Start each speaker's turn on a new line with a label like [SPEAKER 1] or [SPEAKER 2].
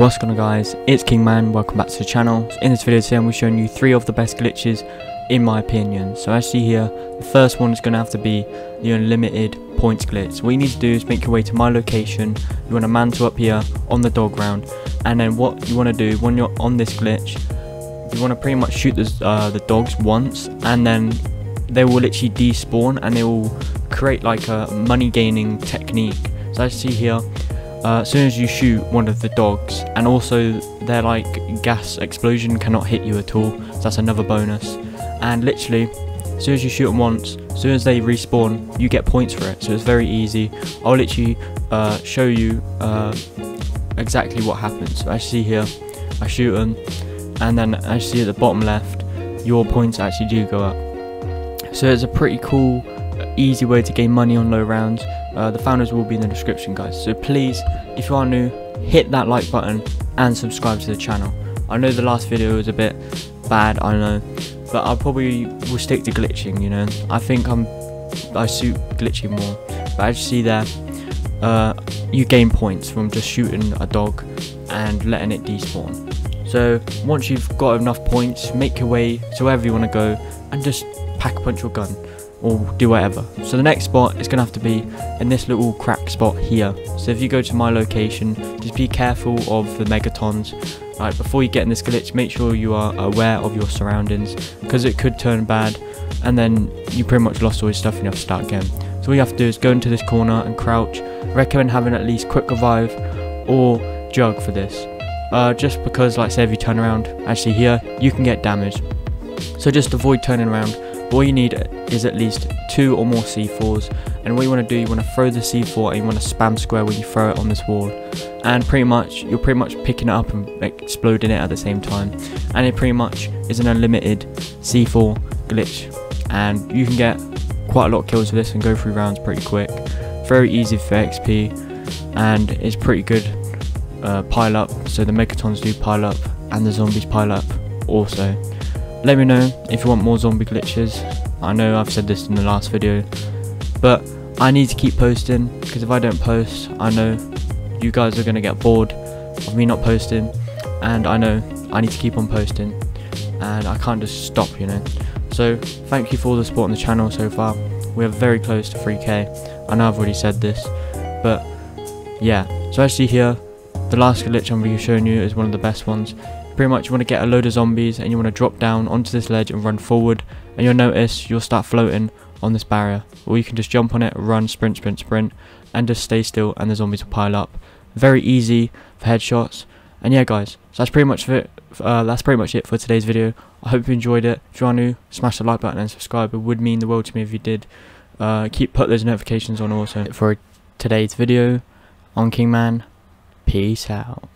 [SPEAKER 1] What's going on guys, it's Kingman, welcome back to the channel. In this video today I'm be showing you three of the best glitches in my opinion. So as you see here, the first one is going to have to be the unlimited points glitch. What you need to do is make your way to my location, you want to mantle up here on the dog round, and then what you want to do when you're on this glitch, you want to pretty much shoot the, uh, the dogs once, and then they will literally despawn and they will create like a money gaining technique. So as you see here, uh, as soon as you shoot one of the dogs and also their like gas explosion cannot hit you at all so that's another bonus. And literally as soon as you shoot them once as soon as they respawn you get points for it so it's very easy. I'll literally uh, show you uh, exactly what happens. So as you see here I shoot them and then as you see at the bottom left your points actually do go up. So it's a pretty cool easy way to gain money on low rounds. Uh, the founders will be in the description guys. So please if you are new hit that like button and subscribe to the channel. I know the last video was a bit bad I know but I probably will stick to glitching you know? I think I'm I suit glitching more but as you see there uh, you gain points from just shooting a dog and letting it despawn. So once you've got enough points make your way to wherever you want to go and just pack a punch your gun or do whatever. So the next spot is going to have to be in this little crack spot here. So if you go to my location, just be careful of the megatons. Right, before you get in this glitch, make sure you are aware of your surroundings because it could turn bad and then you pretty much lost all your stuff and you have to start again. So all you have to do is go into this corner and crouch. I recommend having at least quick revive or jug for this. Uh, just because like say if you turn around, actually here, you can get damaged. So just avoid turning around all you need is at least two or more C4s and what you want to do you want to throw the C4 and you want to spam square when you throw it on this wall. And pretty much you're pretty much picking it up and exploding it at the same time. And it pretty much is an unlimited C4 glitch. And you can get quite a lot of kills with this and go through rounds pretty quick. Very easy for XP and it's pretty good uh, pile up. So the megatons do pile up and the zombies pile up also let me know if you want more zombie glitches. I know I've said this in the last video, but I need to keep posting because if I don't post, I know you guys are going to get bored of me not posting, and I know I need to keep on posting, and I can't just stop, you know. So, thank you for all the support on the channel so far. We are very close to 3k. I know I've already said this, but yeah. So, as you see here, the last glitch I'm going to be showing you is one of the best ones pretty much you want to get a load of zombies and you want to drop down onto this ledge and run forward and you'll notice you'll start floating on this barrier or you can just jump on it run sprint sprint sprint and just stay still and the zombies will pile up. Very easy for headshots. And yeah guys so that's pretty much it uh, that's pretty much it for today's video. I hope you enjoyed it. If you are new smash the like button and subscribe. It would mean the world to me if you did. Uh, keep put those notifications on also. For today's video on Kingman. Peace out